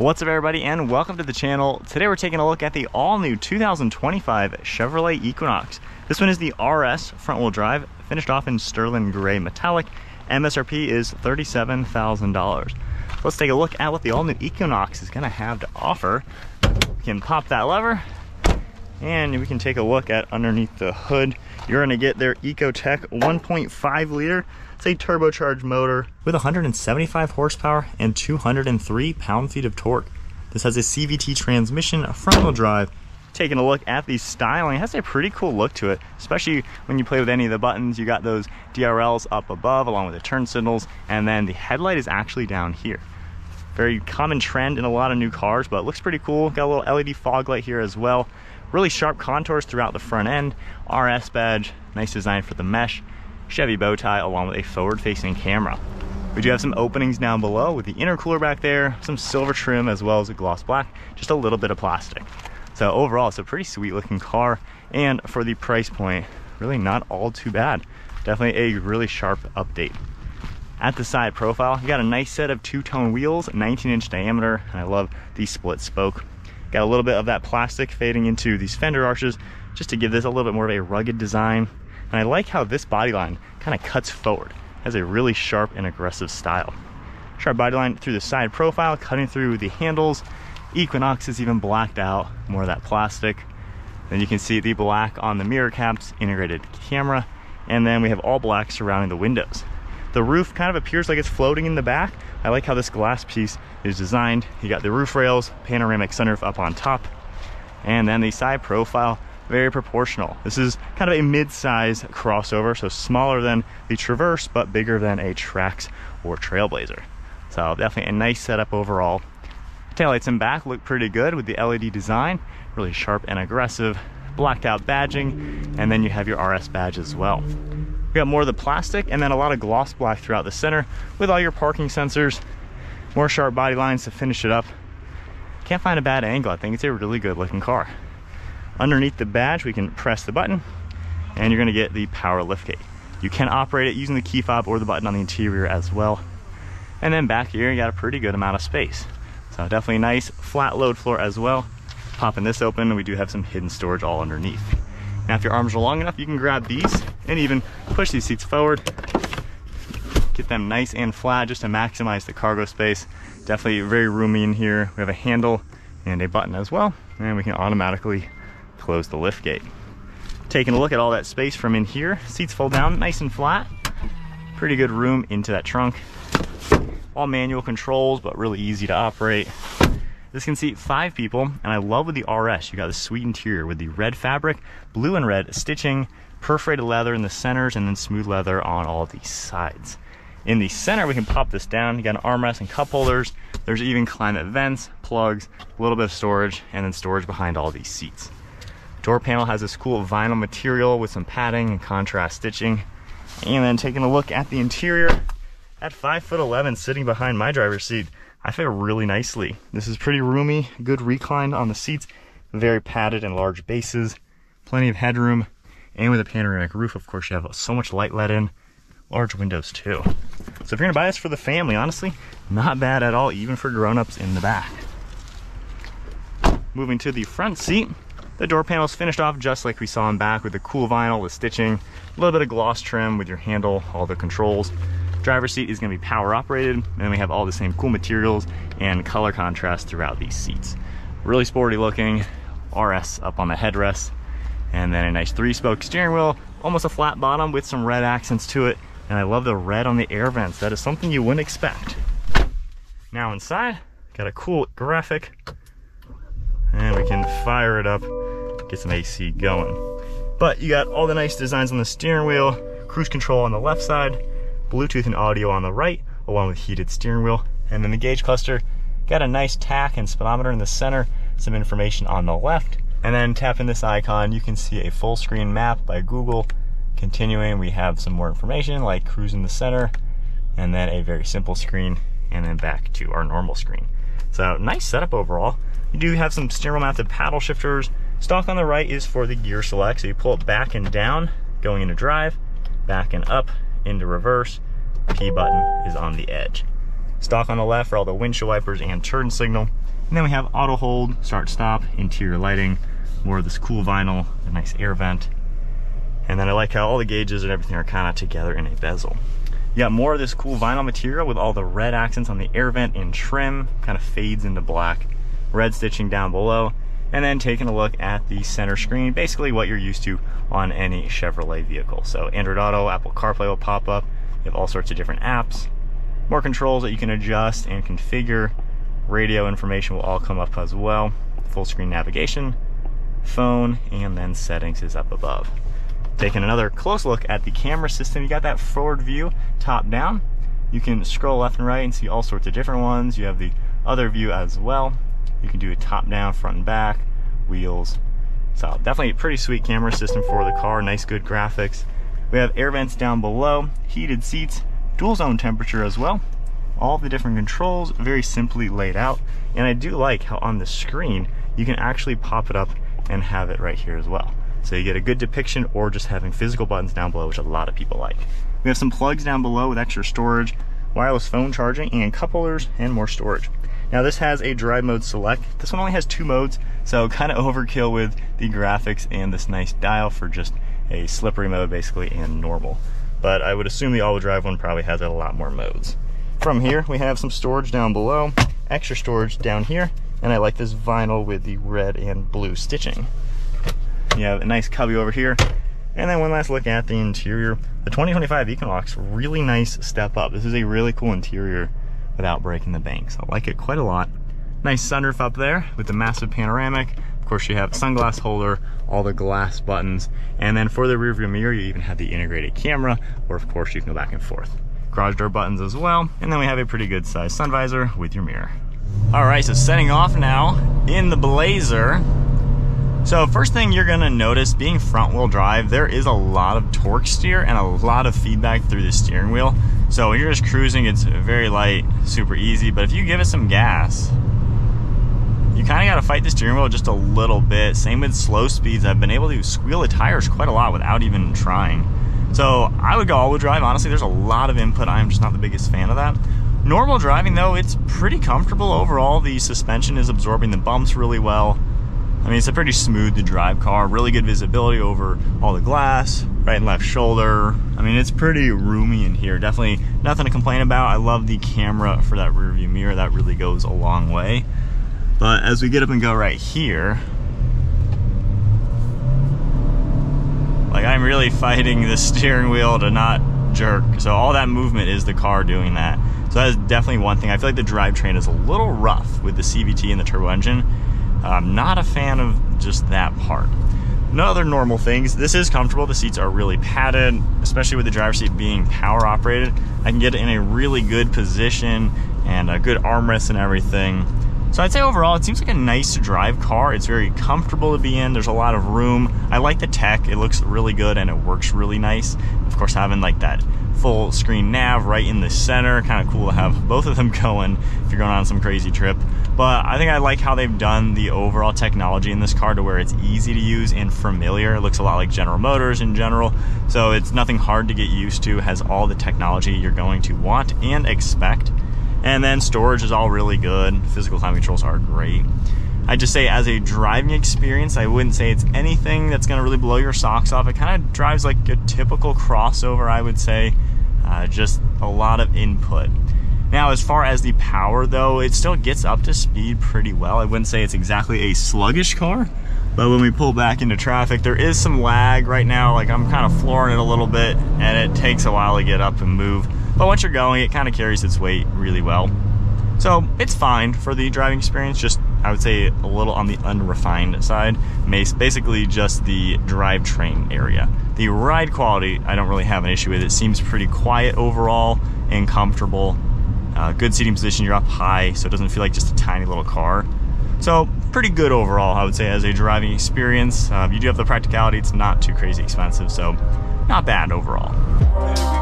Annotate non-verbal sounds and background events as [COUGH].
What's up everybody and welcome to the channel. Today we're taking a look at the all-new 2025 Chevrolet Equinox. This one is the RS front-wheel drive, finished off in sterling gray metallic. MSRP is $37,000. Let's take a look at what the all-new Equinox is gonna have to offer. We can pop that lever and we can take a look at underneath the hood. You're gonna get their Ecotec 1.5 liter it's a turbocharged motor with 175 horsepower and 203 pound-feet of torque. This has a CVT transmission, a front-wheel drive. Taking a look at the styling, it has a pretty cool look to it, especially when you play with any of the buttons. You got those DRLs up above along with the turn signals, and then the headlight is actually down here. Very common trend in a lot of new cars, but looks pretty cool. Got a little LED fog light here as well. Really sharp contours throughout the front end. RS badge, nice design for the mesh. Chevy bow tie along with a forward-facing camera. We do have some openings down below with the intercooler back there, some silver trim as well as a gloss black, just a little bit of plastic. So overall, it's a pretty sweet looking car and for the price point, really not all too bad. Definitely a really sharp update. At the side profile, you got a nice set of two-tone wheels, 19 inch diameter, and I love the split spoke. Got a little bit of that plastic fading into these fender arches just to give this a little bit more of a rugged design. And I like how this body line kind of cuts forward. It has a really sharp and aggressive style. Sharp body line through the side profile, cutting through the handles. Equinox is even blacked out, more of that plastic. Then you can see the black on the mirror caps, integrated camera, and then we have all black surrounding the windows. The roof kind of appears like it's floating in the back. I like how this glass piece is designed. You got the roof rails, panoramic sunroof up on top, and then the side profile very proportional. This is kind of a mid-size crossover, so smaller than the Traverse, but bigger than a Trax or Trailblazer. So definitely a nice setup overall. Taillights in back look pretty good with the LED design, really sharp and aggressive, blacked out badging, and then you have your RS badge as well. We got more of the plastic and then a lot of gloss black throughout the center with all your parking sensors, more sharp body lines to finish it up. Can't find a bad angle. I think it's a really good looking car. Underneath the badge, we can press the button and you're gonna get the power liftgate. You can operate it using the key fob or the button on the interior as well. And then back here, you got a pretty good amount of space. So definitely nice flat load floor as well. Popping this open, we do have some hidden storage all underneath. Now if your arms are long enough, you can grab these and even push these seats forward. Get them nice and flat just to maximize the cargo space. Definitely very roomy in here. We have a handle and a button as well. And we can automatically close the lift gate. Taking a look at all that space from in here, seats fold down nice and flat. Pretty good room into that trunk. All manual controls, but really easy to operate. This can seat five people, and I love with the RS, you got the sweet interior with the red fabric, blue and red stitching, perforated leather in the centers, and then smooth leather on all the sides. In the center, we can pop this down. You got an armrest and cup holders. There's even climate vents, plugs, a little bit of storage, and then storage behind all these seats. Door panel has this cool vinyl material with some padding and contrast stitching. And then taking a look at the interior, at 5 foot 11 sitting behind my driver's seat, I fit really nicely. This is pretty roomy, good recline on the seats, very padded and large bases, plenty of headroom, and with a panoramic roof, of course, you have so much light let in, large windows too. So if you're gonna buy this for the family, honestly, not bad at all, even for grown-ups in the back. Moving to the front seat, the door panel is finished off just like we saw in back with the cool vinyl, the stitching, a little bit of gloss trim with your handle, all the controls. Driver's seat is gonna be power operated, and we have all the same cool materials and color contrast throughout these seats. Really sporty looking, RS up on the headrest, and then a nice three spoke steering wheel, almost a flat bottom with some red accents to it, and I love the red on the air vents. That is something you wouldn't expect. Now inside, got a cool graphic, and we can fire it up get some AC going. But you got all the nice designs on the steering wheel, cruise control on the left side, Bluetooth and audio on the right, along with heated steering wheel. And then the gauge cluster, got a nice tach and speedometer in the center, some information on the left. And then tapping this icon, you can see a full screen map by Google. Continuing, we have some more information like cruise in the center, and then a very simple screen, and then back to our normal screen. So nice setup overall. You do have some steering wheel mounted paddle shifters, Stalk on the right is for the gear select. So you pull it back and down, going into drive, back and up, into reverse. P button is on the edge. Stalk on the left for all the windshield wipers and turn signal. And then we have auto hold, start stop, interior lighting, more of this cool vinyl, a nice air vent. And then I like how all the gauges and everything are kind of together in a bezel. You got more of this cool vinyl material with all the red accents on the air vent and trim, kind of fades into black. Red stitching down below. And then taking a look at the center screen, basically what you're used to on any Chevrolet vehicle. So Android Auto, Apple CarPlay will pop up. You have all sorts of different apps. More controls that you can adjust and configure. Radio information will all come up as well. Full screen navigation, phone, and then settings is up above. Taking another close look at the camera system, you got that forward view top down. You can scroll left and right and see all sorts of different ones. You have the other view as well. You can do a top down, front and back, wheels. So definitely a pretty sweet camera system for the car. Nice, good graphics. We have air vents down below, heated seats, dual zone temperature as well. All the different controls very simply laid out. And I do like how on the screen, you can actually pop it up and have it right here as well. So you get a good depiction or just having physical buttons down below, which a lot of people like. We have some plugs down below with extra storage, wireless phone charging, and couplers, and more storage. Now this has a drive mode select. This one only has two modes, so [LAUGHS] kind of overkill with the graphics and this nice dial for just a slippery mode basically and normal. But I would assume the all-wheel drive one probably has a lot more modes. From here, we have some storage down below, extra storage down here, and I like this vinyl with the red and blue stitching. You have a nice cubby over here. And then one last look at the interior. The 2025 Equinox, really nice step up. This is a really cool interior without breaking the bank. So I like it quite a lot. Nice sunroof up there with the massive panoramic. Of course, you have sunglass holder, all the glass buttons. And then for the rear view mirror, you even have the integrated camera, or of course you can go back and forth. Garage door buttons as well. And then we have a pretty good size sun visor with your mirror. All right, so setting off now in the Blazer. So first thing you're gonna notice, being front wheel drive, there is a lot of torque steer and a lot of feedback through the steering wheel. So when you're just cruising, it's very light, super easy, but if you give it some gas, you kind of got to fight the steering wheel just a little bit. Same with slow speeds. I've been able to squeal the tires quite a lot without even trying. So I would go all-wheel drive. Honestly, there's a lot of input. I'm just not the biggest fan of that. Normal driving though, it's pretty comfortable overall. The suspension is absorbing the bumps really well. I mean, it's a pretty smooth to drive car, really good visibility over all the glass, right and left shoulder. I mean, it's pretty roomy in here. Definitely nothing to complain about. I love the camera for that rear view mirror. That really goes a long way. But as we get up and go right here, like I'm really [LAUGHS] fighting the steering wheel to not jerk. So all that movement is the car doing that. So that is definitely one thing. I feel like the drivetrain is a little rough with the CVT and the turbo engine. I'm not a fan of just that part. No other normal things. This is comfortable. The seats are really padded, especially with the driver's seat being power operated. I can get it in a really good position and a good armrest and everything. So I'd say overall, it seems like a nice to drive car. It's very comfortable to be in. There's a lot of room. I like the tech. It looks really good and it works really nice. Of course, having like that full screen nav right in the center. Kind of cool to have both of them [LAUGHS] going if you're going on some crazy trip. But I think I like how they've done the overall technology in this car to where it's easy to use and familiar. It looks a lot like General Motors in general. So it's nothing hard to get used to, has all the technology you're going to want and expect. And then storage is all really good. Physical climate controls are great. I'd just say as a driving experience, I wouldn't say it's anything that's gonna really blow your socks off. It kind of drives like a typical crossover, I would say. Uh, just a lot of input. Now, as far as the power though, it still gets up to speed pretty well. I wouldn't say it's exactly a sluggish car, but when we pull back into traffic, there is some lag right now. Like I'm kind of flooring it a little bit and it takes a while to get up and move. But once you're going, it kind of carries its weight really well. So it's fine for the driving experience, just I would say a little on the unrefined side. Basically just the drivetrain area. The ride quality, I don't really have an issue with. It seems pretty quiet overall and comfortable. Uh, good seating position, you're up high, so it doesn't feel like just a tiny little car. So pretty good overall, I would say, as a driving experience. Uh, you do have the practicality, it's not too crazy expensive, so not bad overall.